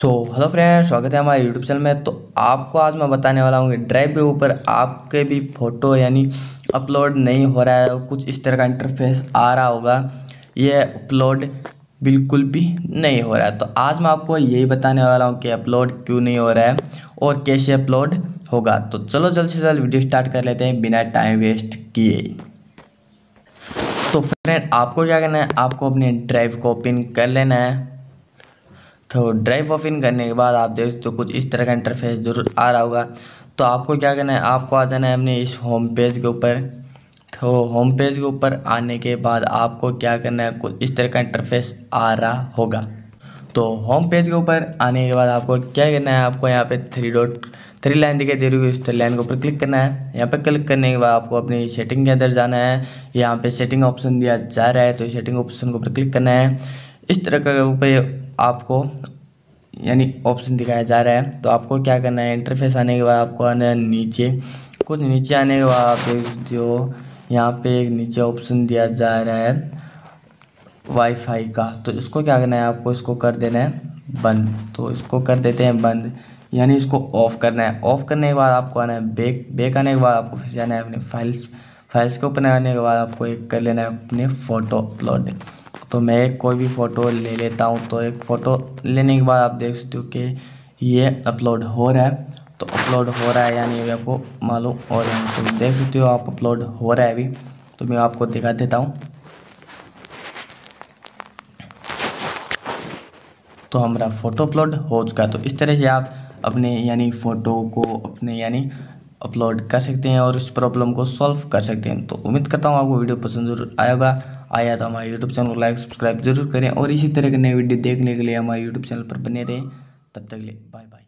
तो hello friend स्वागत है हमारे यूट्यूब चैनल में। तो आपको आज मैं बताने वाला हूँ कि ड्राइव के ऊपर आपके भी फ़ोटो यानी अपलोड नहीं हो रहा है, कुछ इस तरह का इंटरफेस आ रहा होगा, ये अपलोड बिल्कुल भी नहीं हो रहा है। तो आज मैं आपको यही बताने वाला हूँ कि अपलोड क्यों नहीं हो रहा है और कैसे अपलोड होगा। तो चलो जल्द से जल्द वीडियो स्टार्ट कर लेते हैं बिना टाइम वेस्ट किए। तो फ्रेंड आपको क्या करना है? आपको अपने ड्राइव को ओपन कर लेना है। तो ड्राइव ओपन करने के बाद आप देख तो कुछ इस तरह का इंटरफेस ज़रूर आ रहा होगा। तो आपको क्या करना है? आपको आ जाना है अपने इस होम पेज के ऊपर। तो होम पेज के ऊपर आने के बाद आपको क्या करना है? कुछ इस तरह का इंटरफेस आ रहा होगा। तो होम पेज के ऊपर आने के बाद आपको क्या करना है? आपको यहाँ पे थ्री डॉट थ्री लाइन दिखाई दे रही है उस थ्री लाइन के ऊपर क्लिक करना है। यहाँ पे क्लिक करने के बाद आपको अपनी सेटिंग के अंदर जाना है। यहाँ पे सेटिंग ऑप्शन दिया जा रहा है तो सेटिंग ऑप्शन के ऊपर क्लिक करना है। इस तरह का ऊपर आपको, यानी ऑप्शन दिखाया जा रहा है। तो आपको क्या करना है? इंटरफेस आने के बाद आपको आना है नीचे। कुछ नीचे आने के बाद आप जो यहाँ पे एक नीचे ऑप्शन दिया जा रहा है वाईफाई का। तो इसको क्या करना है? आपको इसको कर देना है बंद। तो इसको कर देते हैं बंद। यानी इसको ऑफ़ करना है। ऑफ़ करने के बाद आपको आना है बेक बेक आने के बाद आपको फिर जाना है अपने फाइल्स फाइल्स के ऊपर आने के बाद आपको एक कर लेना है अपने फ़ोटो अपलोड तो मैं कोई भी फ़ोटो ले लेता हूँ तो एक फ़ोटो लेने के बाद आप देख सकते हो कि ये अपलोड हो रहा है। तो अपलोड हो रहा है यानी अभी आपको मालूम और तो देख सकते हो आप अपलोड हो रहा है अभी। तो मैं आपको दिखा देता हूँ। तो हमारा फ़ोटो अपलोड हो चुका है। तो इस तरह से आप अपने यानी फ़ोटो को अपने यानी अपलोड कर सकते हैं और इस प्रॉब्लम को सॉल्व कर सकते हैं। तो उम्मीद करता हूँ आपको वीडियो पसंद ज़रूर आया होगा। आया तो हमारे यूट्यूब चैनल को लाइक सब्सक्राइब ज़रूर करें और इसी तरह के नए वीडियो देखने के लिए हमारे यूट्यूब चैनल पर बने रहें। तब तक के लिए बाय बाय